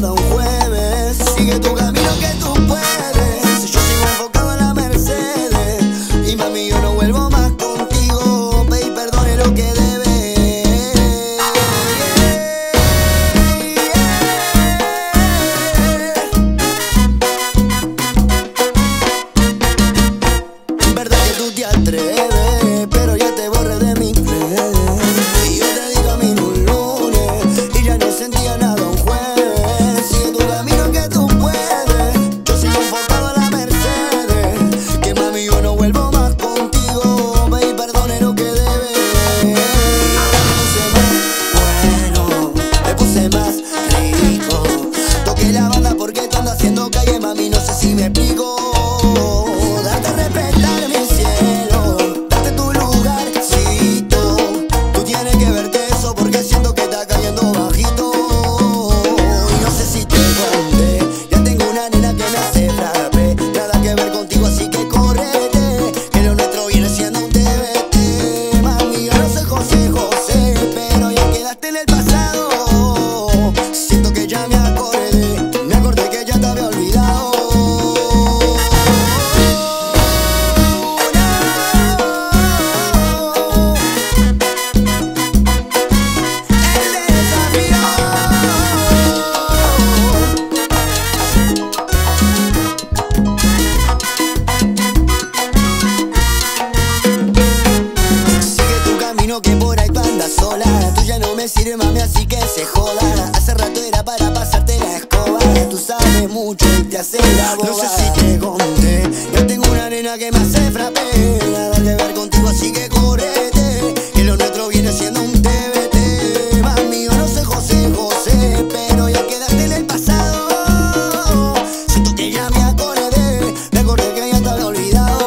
don't wait. conoce más. se joda. Hace rato era para pasarte la escoba. Tú sabes mucho y te hace la boba No sé si te conté Yo tengo una nena que me hace frappé Nada que ver contigo así que correte Que lo nuestro viene siendo un TBT Más mío no sé José José Pero ya quedaste en el pasado. Siento que ya me acordé Me acordé que ya te había olvidado.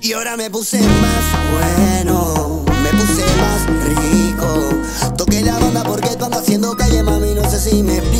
Y ahora me puse más bueno rico. Toqué la banda porque tú andas haciendo calle, mami, no sé si me explico.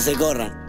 se corran.